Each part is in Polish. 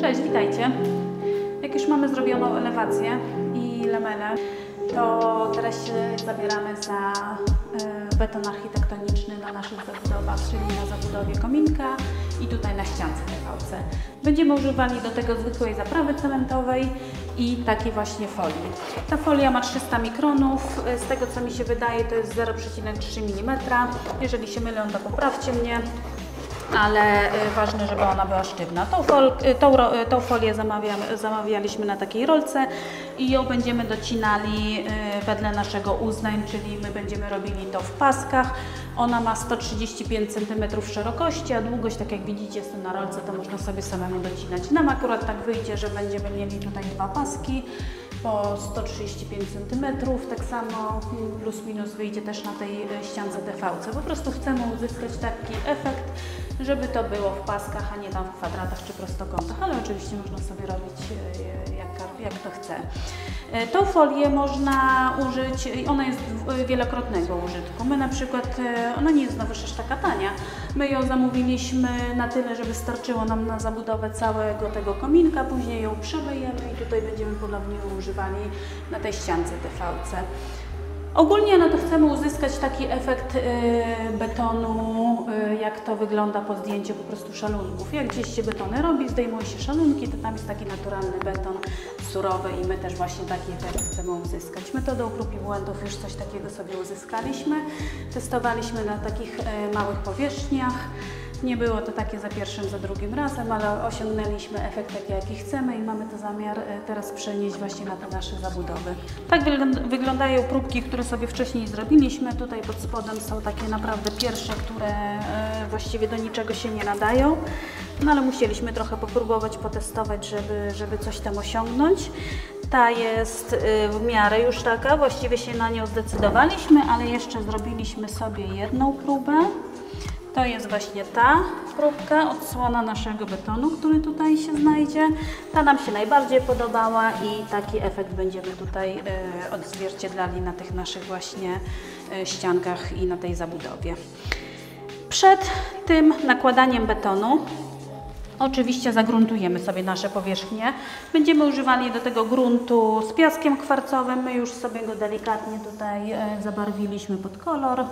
Cześć, witajcie. Jak już mamy zrobioną elewację i lamele, to teraz się zabieramy za e, beton architektoniczny na naszych zabudowach, czyli na zabudowie kominka i tutaj na ściance TVC. Będziemy używali do tego zwykłej zaprawy cementowej i takiej właśnie folii. Ta folia ma 300 mikronów, z tego co mi się wydaje to jest 0,3 mm. Jeżeli się mylę, to poprawcie mnie ale y, ważne, żeby ona była sztywna. Tą, fol, y, tą, y, tą folię zamawiam, zamawialiśmy na takiej rolce i ją będziemy docinali wedle naszego uznań, czyli my będziemy robili to w paskach. Ona ma 135 cm szerokości, a długość, tak jak widzicie, jest to na rolce, to można sobie samemu docinać. Nam akurat tak wyjdzie, że będziemy mieli tutaj dwa paski po 135 cm, tak samo plus minus wyjdzie też na tej ściance TVC. Po prostu chcemy uzyskać taki efekt, żeby to było w paskach, a nie tam w kwadratach czy prostokątach, ale oczywiście można sobie robić e, jak, jak to chce. E, Tą folię można użyć, ona jest w- wielokrotnego użytku. My na przykład, e, ona nie jest znowu aż taka tania, my ją zamówiliśmy na tyle, żeby starczyło nam na zabudowę całego tego kominka, później ją przemyjemy i tutaj będziemy ponownie używali na tej ściance TVC. Ogólnie no to chcemy uzyskać taki efekt y, betonu, y, jak to wygląda po zdjęciu po prostu szalunków. Jak gdzieś się betony robi, zdejmuje się szalunki, to tam jest taki naturalny beton surowy i my też właśnie taki efekt chcemy uzyskać. Metodą prób i błędów już coś takiego sobie uzyskaliśmy. Testowaliśmy na takich y, małych powierzchniach. Nie było to takie za pierwszym, za drugim razem, ale osiągnęliśmy efekt taki, jaki chcemy i mamy to zamiar e, teraz przenieść właśnie na te nasze zabudowy. Tak wygląd- wyglądają próbki, które sobie wcześniej zrobiliśmy. Tutaj pod spodem są takie naprawdę pierwsze, które e, właściwie do niczego się nie nadają. No ale musieliśmy trochę popróbować, potestować, żeby, żeby coś tam osiągnąć. Ta jest y, w miarę już taka, właściwie się na nią zdecydowaliśmy, ale jeszcze zrobiliśmy sobie jedną próbę. To jest właśnie ta próbka, odsłona naszego betonu, który tutaj się znajdzie. Ta nam się najbardziej podobała i taki efekt będziemy tutaj e, odzwierciedlali na tych naszych właśnie e, ściankach i na tej zabudowie. Przed tym nakładaniem betonu Oczywiście zagruntujemy sobie nasze powierzchnie. Będziemy używali do tego gruntu z piaskiem kwarcowym. My już sobie go delikatnie tutaj e, zabarwiliśmy pod kolor.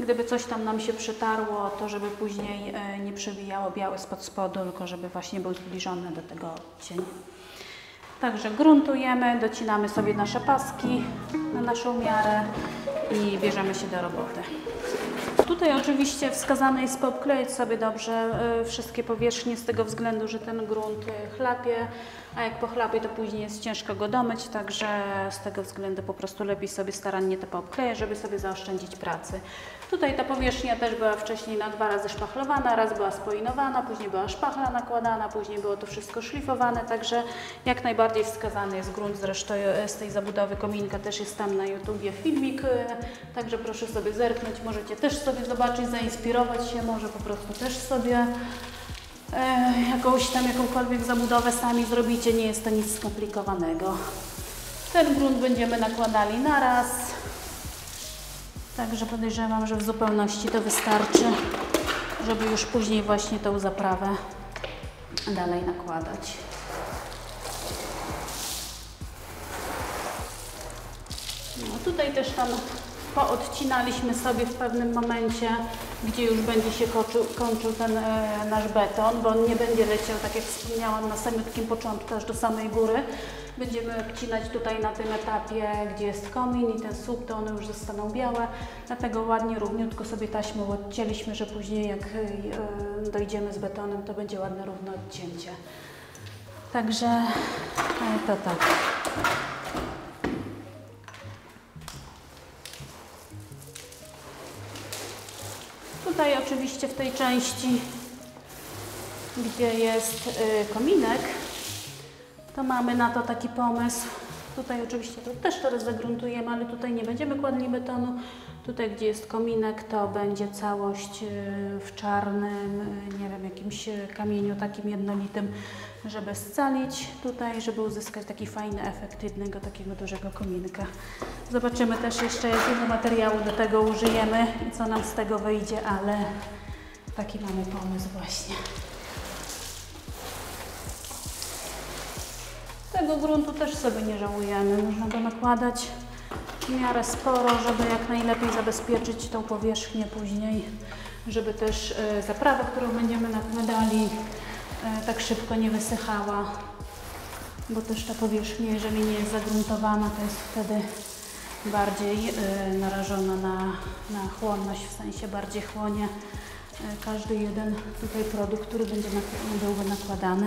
Gdyby coś tam nam się przytarło, to żeby później e, nie przewijało biały spod spodu, tylko żeby właśnie był zbliżony do tego cienia. Także gruntujemy, docinamy sobie nasze paski na naszą miarę i bierzemy się do roboty. Tutaj oczywiście wskazane jest poobklejać sobie dobrze y, wszystkie powierzchnie z tego względu, że ten grunt y, chlapie, a jak pochlapie to później jest ciężko go domyć, także z tego względu po prostu lepiej sobie starannie to poobklejać, żeby sobie zaoszczędzić pracy. Tutaj ta powierzchnia też była wcześniej na dwa razy szpachlowana, raz była spoinowana, później była szpachla nakładana, później było to wszystko szlifowane, także jak najbardziej wskazany jest grunt, zresztą y, z tej zabudowy kominka też jest tam na YouTubie filmik, y, także proszę sobie zerknąć, możecie też sobie zobaczyć, zainspirować się, może po prostu też sobie e, jakąś tam jakąkolwiek zabudowę sami zrobicie, nie jest to nic skomplikowanego. Ten grunt będziemy nakładali na raz, także podejrzewam, że w zupełności to wystarczy, żeby już później właśnie tą zaprawę dalej nakładać. No tutaj też tam poodcinaliśmy sobie w pewnym momencie, gdzie już będzie się kończył, kończył ten e, nasz beton, bo on nie będzie leciał, tak jak wspomniałam, na samiutkim początku, aż do samej góry. Będziemy odcinać tutaj na tym etapie, gdzie jest komin i ten słup, to one już zostaną białe, dlatego ładnie, równiutko sobie taśmą odcięliśmy, że później jak e, dojdziemy z betonem, to będzie ładne, równe odcięcie. Także e, to tak. Tutaj oczywiście w tej części, gdzie jest y, kominek, to mamy na to taki pomysł. Tutaj oczywiście to też teraz zagruntujemy, ale tutaj nie będziemy kładli betonu. Tutaj, gdzie jest kominek, to będzie całość y, w czarnym, y, nie wiem, jakimś y, kamieniu takim jednolitym, żeby scalić tutaj, żeby uzyskać taki fajny efekt jednego takiego dużego kominka. Zobaczymy też jeszcze, jakiego materiału do tego użyjemy i co nam z tego wyjdzie, ale taki mamy pomysł właśnie. Tego gruntu też sobie nie żałujemy. Można go nakładać w miarę sporo, żeby jak najlepiej zabezpieczyć tą powierzchnię później, żeby też e, zaprawę, którą będziemy nakładali, e, tak szybko nie wysychała. Bo też ta powierzchnia, jeżeli nie jest zagruntowana, to jest wtedy bardziej e, narażona na, na chłonność, w sensie bardziej chłonie każdy jeden tutaj produkt, który będzie byłby nakładany.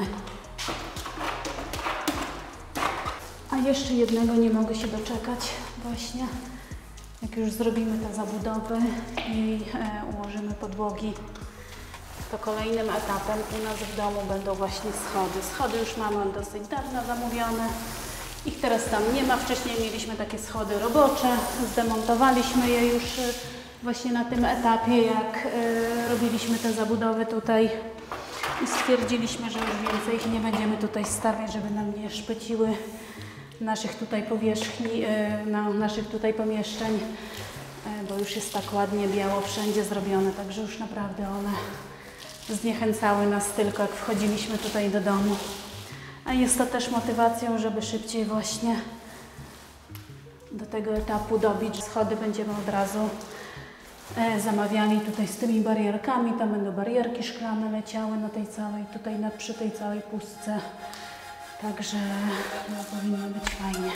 A jeszcze jednego nie mogę się doczekać właśnie, jak już zrobimy te zabudowy i e, ułożymy podłogi, to kolejnym etapem u nas w domu będą właśnie schody. Schody już mamy dosyć dawno zamówione. Ich teraz tam nie ma. Wcześniej mieliśmy takie schody robocze. Zdemontowaliśmy je już e, właśnie na tym etapie, jak e, robiliśmy te zabudowy tutaj. I stwierdziliśmy, że już więcej ich nie będziemy tutaj stawiać, żeby nam nie szpeciły naszych tutaj powierzchni, e, na naszych tutaj pomieszczeń, e, bo już jest tak ładnie biało wszędzie zrobione, także już naprawdę one zniechęcały nas tylko, jak wchodziliśmy tutaj do domu. A jest to też motywacją, żeby szybciej właśnie do tego etapu dobić. Schody będziemy od razu e, zamawiali tutaj z tymi barierkami. Tam będą barierki szklane leciały na tej całej, tutaj przy tej całej pustce. Także no, powinno być fajnie.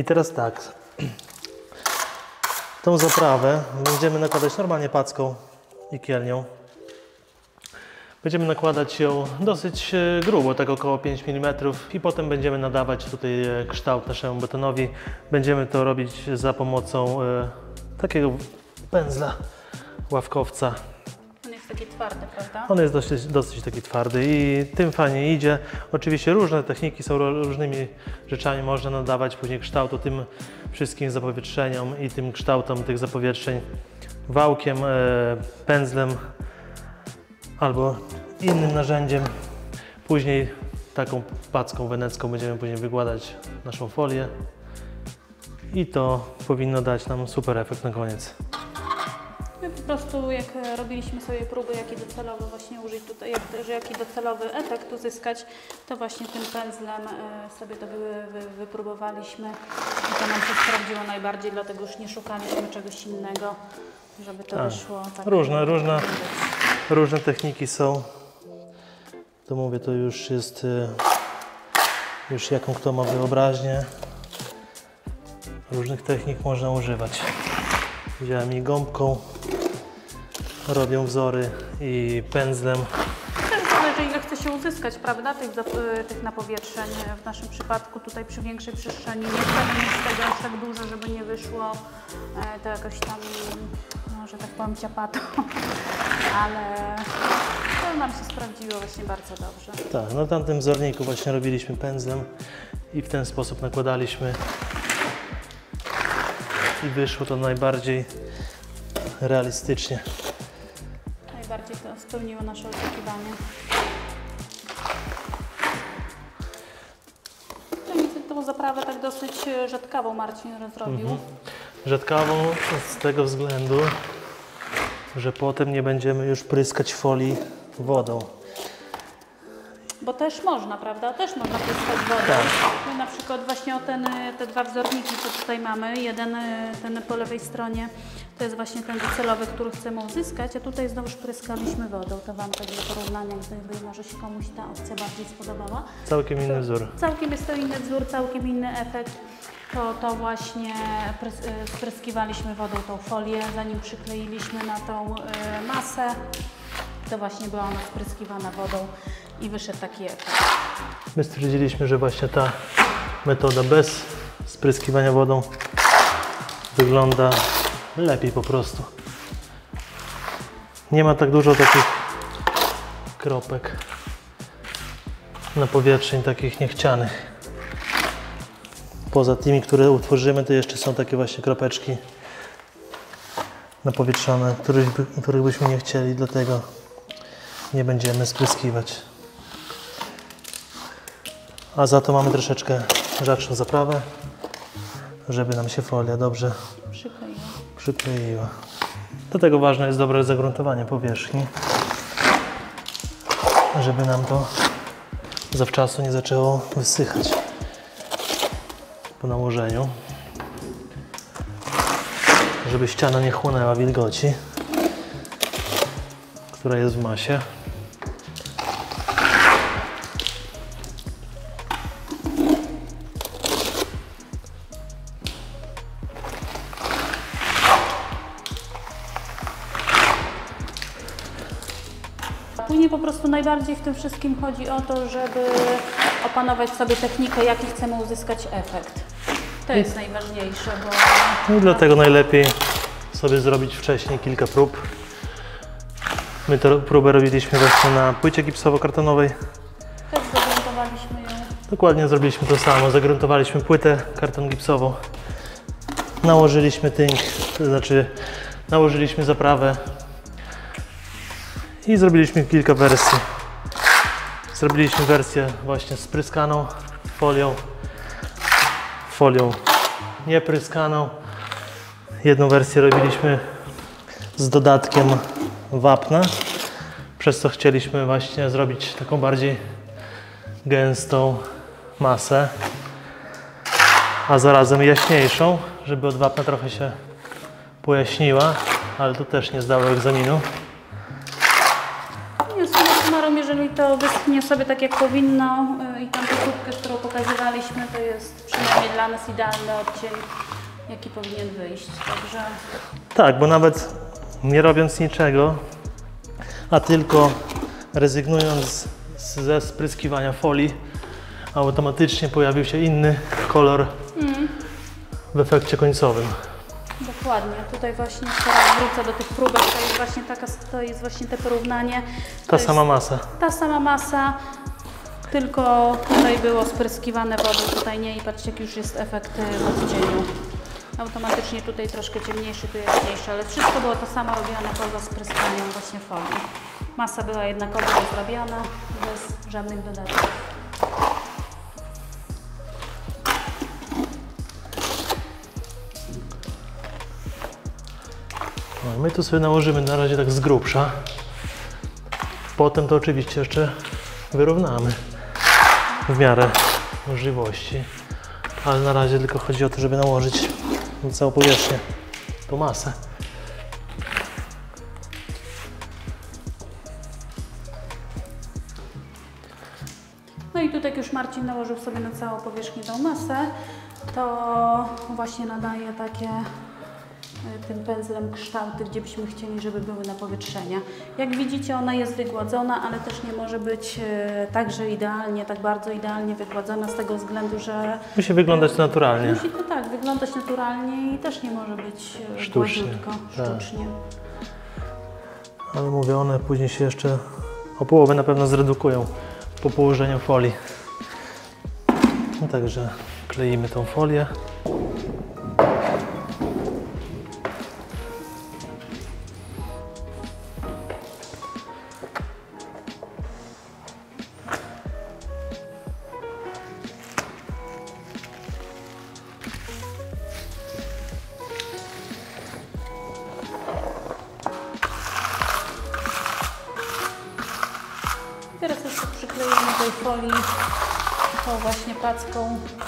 I teraz tak. Tą zaprawę będziemy nakładać normalnie packą i kielnią. Będziemy nakładać ją dosyć e, grubo, tak około 5 mm i potem będziemy nadawać tutaj e, kształt naszemu betonowi. Będziemy to robić za pomocą e, takiego pędzla ławkowca. Taki twardy, prawda? On jest dosyć, dosyć taki twardy i tym fajnie idzie. Oczywiście różne techniki są różnymi rzeczami można nadawać później kształtu tym wszystkim zapowietrzeniom i tym kształtom tych zapowietrzeń wałkiem, e, pędzlem albo innym narzędziem. Później taką packą wenecką będziemy później wykładać naszą folię i to powinno dać nam super efekt na koniec. Po prostu jak e, robiliśmy sobie próby, jaki docelowy właśnie użyć tutaj, jak, że jaki docelowy efekt uzyskać, to właśnie tym pędzlem e, sobie to wy, wy, wypróbowaliśmy i to nam się sprawdziło najbardziej, dlatego już nie szukaliśmy czegoś innego, żeby to Tak. wyszło. Tak, Różne, różne. Różne techniki są. To mówię, to już jest y, już jaką kto ma wyobraźnię. Różnych technik można używać. Wziąłem i gąbką, robią wzory i pędzlem. Też zależy ile chce się uzyskać, prawda, tych, zap- y, tych napowietrzeń. W naszym przypadku tutaj przy większej przestrzeni nie chcemy mieć tego aż tak dużo, żeby nie wyszło e, to jakoś tam, no, że tak powiem, ciapato, ale to nam się sprawdziło właśnie bardzo dobrze. Tak, na tamtym wzorniku właśnie robiliśmy pędzlem i w ten sposób nakładaliśmy i wyszło to najbardziej realistycznie. Spełniło nasze oczekiwania. No i tą zaprawę tak dosyć e, rzadkawą Marcin rozrobił. Rzadkawą z tego względu, że potem nie będziemy już pryskać folii wodą. Bo też można, prawda? Też można pryskać wodą. Tak. Na przykład właśnie o ten, y, te dwa wzorniki, co tutaj mamy. Jeden, y, ten po lewej stronie, to jest właśnie ten docelowy, który chcemy uzyskać, a tutaj znowuż pryskaliśmy wodą. To Wam takie porównania, gdyby może się komuś ta opcja bardziej spodobała. Całkiem inny wzór. Całkiem jest to inny wzór, całkiem inny efekt. To, to właśnie y, spryskiwaliśmy wodą tą folię, zanim przykleiliśmy na tą y, masę, to właśnie była ona spryskiwana wodą i wyszedł taki efekt. My stwierdziliśmy, że właśnie ta metoda bez spryskiwania wodą wygląda lepiej po prostu. Nie ma tak dużo takich kropek na powierzchni takich niechcianych. Poza tymi, które utworzymy, to jeszcze są takie właśnie kropeczki napowietrzone, których, których byśmy nie chcieli, dlatego nie będziemy spryskiwać. A za to mamy troszeczkę rzadszą zaprawę, żeby nam się folia dobrze Przykleiłam. Przykleiła. Do tego ważne jest dobre zagruntowanie powierzchni, żeby nam to zawczasu nie zaczęło wysychać po nałożeniu. Żeby ściana nie chłonęła wilgoci, która jest w masie. Prostu najbardziej w tym wszystkim chodzi o to, żeby opanować sobie technikę, jaki chcemy uzyskać efekt. To jest najważniejsze, bo No i dlatego najlepiej sobie zrobić wcześniej kilka prób. My tę próbę robiliśmy właśnie na płycie gipsowo-kartonowej. też zagruntowaliśmy ją. Dokładnie zrobiliśmy to samo. Zagruntowaliśmy płytę karton gipsową. Nałożyliśmy tynk, to znaczy nałożyliśmy zaprawę i zrobiliśmy kilka wersji. Zrobiliśmy wersję właśnie spryskaną folią, folią niepryskaną. Jedną wersję robiliśmy z dodatkiem wapna, przez co chcieliśmy właśnie zrobić taką bardziej gęstą masę, a zarazem jaśniejszą, żeby od wapna trochę się pojaśniła, ale to też nie zdało egzaminu. To wyschnie sobie tak jak powinno y, i tamtą próbkę, którą pokazywaliśmy, to jest przynajmniej dla nas idealny odcień, jaki powinien wyjść. Także Tak, bo nawet nie robiąc niczego, a tylko rezygnując z- ze spryskiwania folii, automatycznie pojawił się inny kolor w efekcie końcowym. Dokładnie. Tutaj właśnie teraz wrócę do tych próbek. To jest właśnie taka, to jest właśnie te porównanie. Ta sama masa. Ta sama masa, tylko tutaj było spryskiwane wodą, tutaj nie i patrzcie jaki już jest efekt y, odcieniu. Automatycznie tutaj troszkę ciemniejszy, tu jaśniejszy, ale wszystko było to samo robione poza spryskaniem właśnie folii. Masa była jednakowo zrobiona, bez żadnych dodatków. My tu sobie nałożymy na razie tak z grubsza. Potem to oczywiście jeszcze wyrównamy w miarę możliwości. Ale na razie tylko chodzi o to, żeby nałożyć na całą powierzchnię tą masę. No i tutaj jak już Marcin nałożył sobie na całą powierzchnię tą masę, to właśnie nadaje takie tym pędzlem kształty, gdzie byśmy chcieli, żeby były napowietrzenia. Jak widzicie, ona jest wygładzona, ale też nie może być e, także idealnie, tak bardzo idealnie wygładzona z tego względu, że Musi wyglądać naturalnie. musi to tak wyglądać naturalnie i też nie może być e, Sztucznie, gładziutko, tak. sztucznie. Ale mówię, one później się jeszcze o połowę na pewno zredukują po położeniu folii. No także kleimy tą folię.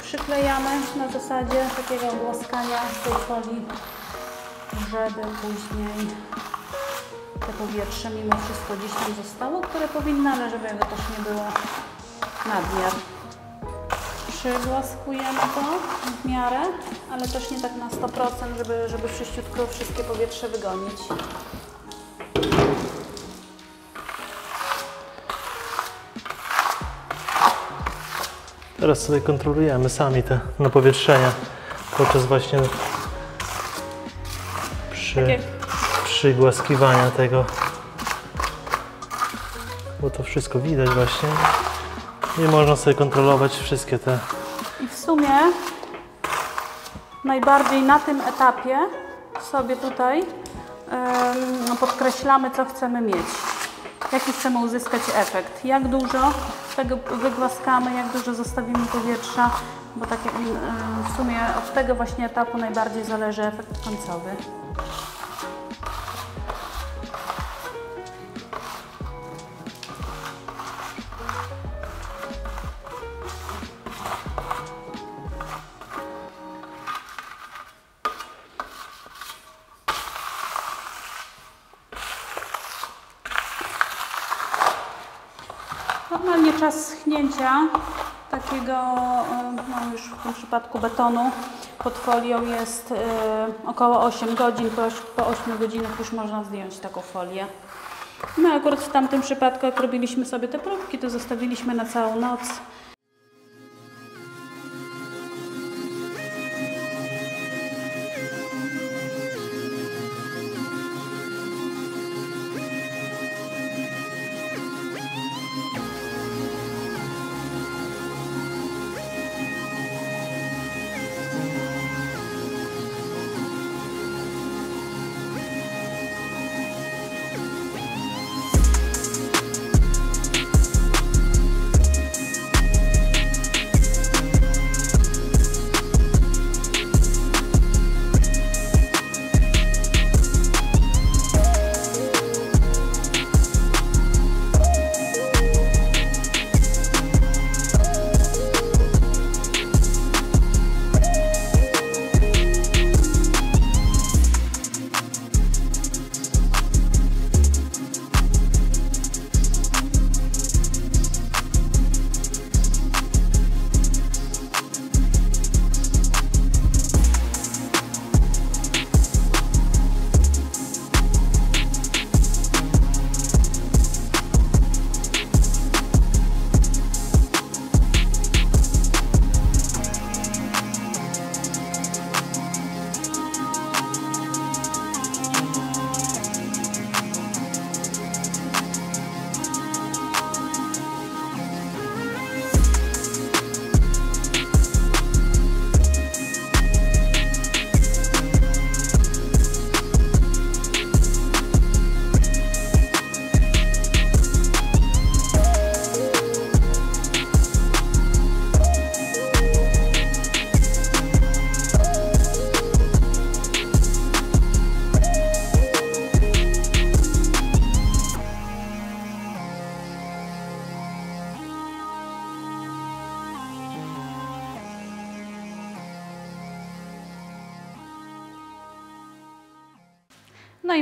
Przyklejamy na zasadzie takiego głaskania tej folii, żeby później to powietrze mimo wszystko gdzieś tam zostało, które powinno, ale żeby jego też nie było nadmiar. Przygłaskujemy to w miarę, ale też nie tak na 100%, żeby, żeby wszyściutko wszystkie powietrze wygonić. Teraz sobie kontrolujemy sami te napowietrzenia podczas właśnie przy, przygłaskiwania tego. Bo to wszystko widać właśnie. I można sobie kontrolować wszystkie te I w sumie najbardziej na tym etapie sobie tutaj podkreślamy, co chcemy mieć. Jaki chcemy uzyskać efekt. Jak dużo tego wygłaskamy, jak dużo zostawimy powietrza, bo tak em, w sumie od tego właśnie etapu najbardziej zależy efekt końcowy. Czas schnięcia takiego, e, no już w tym przypadku betonu pod folią jest e, około 8 godzin. Po, oś- po 8 godzinach już można zdjąć taką folię. My akurat w tamtym przypadku, jak robiliśmy sobie te próbki, to zostawiliśmy na całą noc.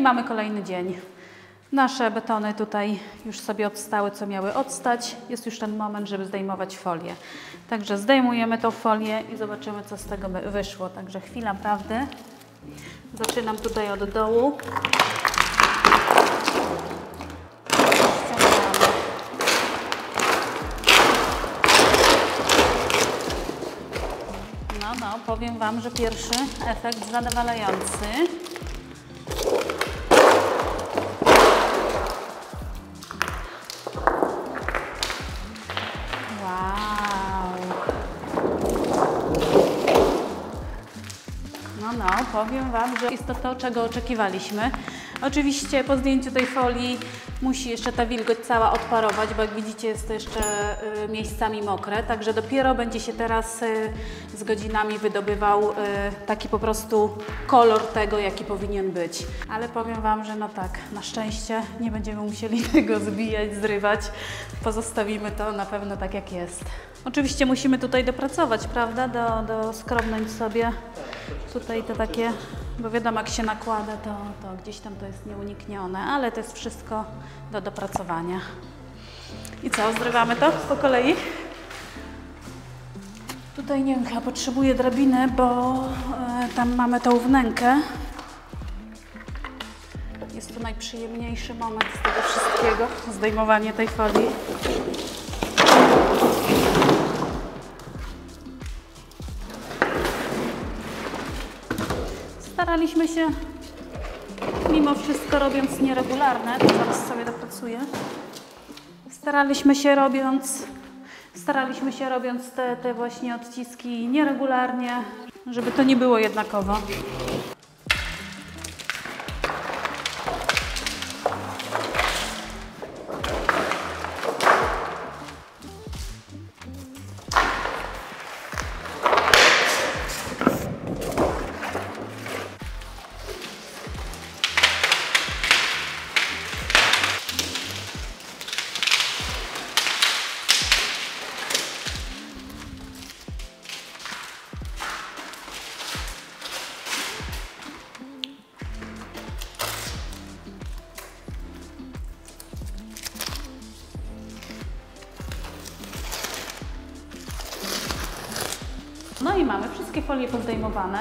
I mamy kolejny dzień. Nasze betony tutaj już sobie odstały, co miały odstać. Jest już ten moment, żeby zdejmować folię. Także zdejmujemy tą folię i zobaczymy, co z tego wyszło. Także chwila prawdy. Zaczynam tutaj od dołu. No, no, powiem Wam, że pierwszy efekt zadowalający. Powiem Wam, że jest to to, czego oczekiwaliśmy. Oczywiście po zdjęciu tej folii musi jeszcze ta wilgoć cała odparować, bo jak widzicie jest to jeszcze y, miejscami mokre, także dopiero będzie się teraz y, z godzinami wydobywał y, taki po prostu kolor tego, jaki powinien być. Ale powiem Wam, że no tak, na szczęście nie będziemy musieli tego zbijać, zrywać. Pozostawimy to na pewno tak, jak jest. Oczywiście musimy tutaj dopracować, prawda, do, do skrobnąć sobie tutaj te takie, bo wiadomo jak się nakłada, to, to gdzieś tam to jest nieuniknione, ale to jest wszystko do dopracowania. I co, zrywamy to po kolei? Tutaj nie wiem, chyba potrzebuję drabiny, bo e, tam mamy tą wnękę. Jest to najprzyjemniejszy moment z tego wszystkiego, zdejmowanie tej folii. Staraliśmy się, mimo wszystko robiąc nieregularne, to zaraz sobie dopracuję, staraliśmy się robiąc, staraliśmy się robiąc te, te właśnie odciski nieregularnie, żeby to nie było jednakowo. Folie pozdejmowane.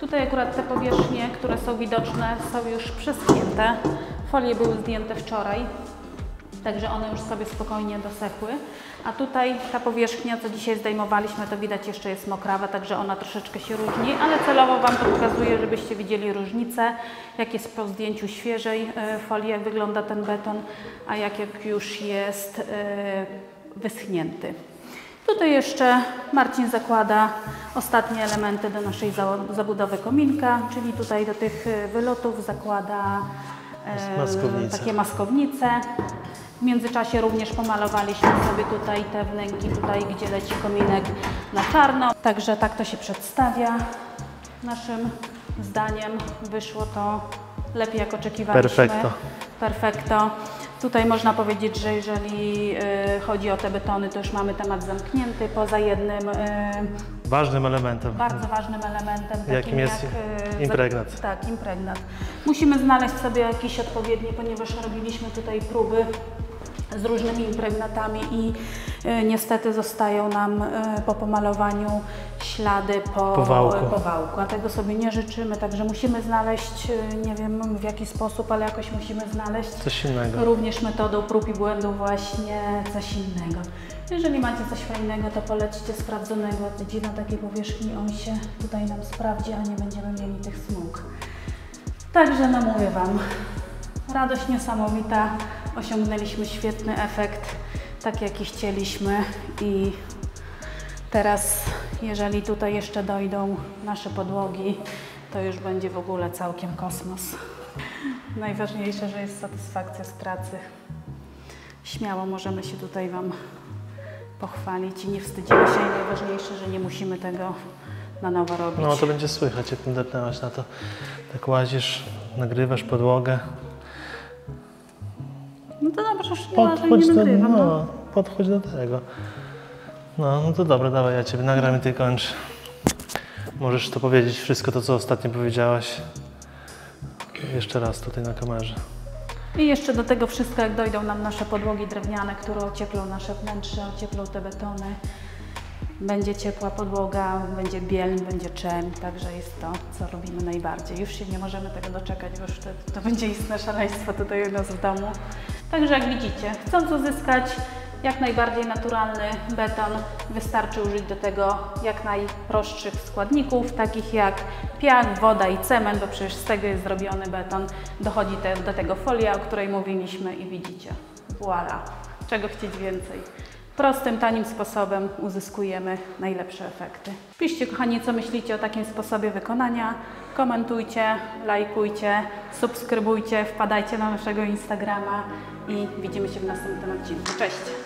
Tutaj akurat te powierzchnie, które są widoczne, są już przeschnięte. Folie były zdjęte wczoraj, także one już sobie spokojnie dosechły. A tutaj ta powierzchnia, co dzisiaj zdejmowaliśmy, to widać jeszcze jest mokrawa, także ona troszeczkę się różni, ale celowo Wam to pokazuję, żebyście widzieli różnicę, jak jest po zdjęciu świeżej e, folii, jak wygląda ten beton, a jak, jak już jest e, wyschnięty. Tutaj jeszcze Marcin zakłada ostatnie elementy do naszej za- zabudowy kominka, czyli tutaj do tych e, wylotów zakłada e, Maskownice. takie maskownice. W międzyczasie również pomalowaliśmy sobie tutaj te wnęki, tutaj gdzie leci kominek na czarno. Także tak to się przedstawia. Naszym zdaniem wyszło to lepiej jak oczekiwaliśmy. Perfekto. Perfekto. Tutaj można powiedzieć, że jeżeli y, chodzi o te betony, to już mamy temat zamknięty. Poza jednym y, Ważnym elementem. bardzo ważnym elementem, takim Jakim jest jak, y, impregnat. Tak, impregnat. Musimy znaleźć sobie jakiś odpowiedni, ponieważ robiliśmy tutaj próby z różnymi impregnatami i y, niestety zostają nam y, po pomalowaniu ślady po, Po wałku. po wałku, a tego sobie nie życzymy, także musimy znaleźć, y, nie wiem w jaki sposób, ale jakoś musimy znaleźć Coś innego. również metodą prób i błędów właśnie coś innego. Jeżeli macie coś fajnego, to polećcie sprawdzonego, gdzie na takiej powierzchni on się tutaj nam sprawdzi, a nie będziemy mieli tych smug. Także no mówię Wam, radość niesamowita, osiągnęliśmy świetny efekt, tak jaki chcieliśmy i teraz jeżeli tutaj jeszcze dojdą nasze podłogi, to już będzie w ogóle całkiem kosmos. Najważniejsze, że jest satysfakcja z pracy. Śmiało możemy się tutaj Wam pochwalić i nie wstydzimy się. I najważniejsze, że nie musimy tego na nowo robić. No to będzie słychać, jak tym depnęłaś na to. Tak łazisz, nagrywasz podłogę. To dobrze, już nie ma, że Podchodź nie do, nagrywam. No. no, podchodź do tego. No, no to dobra, dawaj, ja Ciebie nagram i Ty kończ. Możesz to powiedzieć wszystko to, co ostatnio powiedziałaś. Jeszcze raz tutaj na kamerze. I jeszcze do tego wszystko, jak dojdą nam nasze podłogi drewniane, które ocieplą nasze wnętrze, ocieplą te betony. Będzie ciepła podłoga, będzie bieln, będzie czem, także jest to, co robimy najbardziej. Już się nie możemy tego doczekać, bo już to, to będzie istne szaleństwo tutaj u nas w domu. Także jak widzicie, chcąc uzyskać jak najbardziej naturalny beton, wystarczy użyć do tego jak najprostszych składników, takich jak piach, woda i cement, bo przecież z tego jest zrobiony beton. Dochodzi te, do tego folia, o której mówiliśmy i widzicie, voila, czego chcieć więcej. Prostym, tanim sposobem uzyskujemy najlepsze efekty. Piszcie, kochani, co myślicie o takim sposobie wykonania. Komentujcie, lajkujcie, subskrybujcie, wpadajcie na naszego Instagrama i widzimy się w następnym odcinku. Cześć!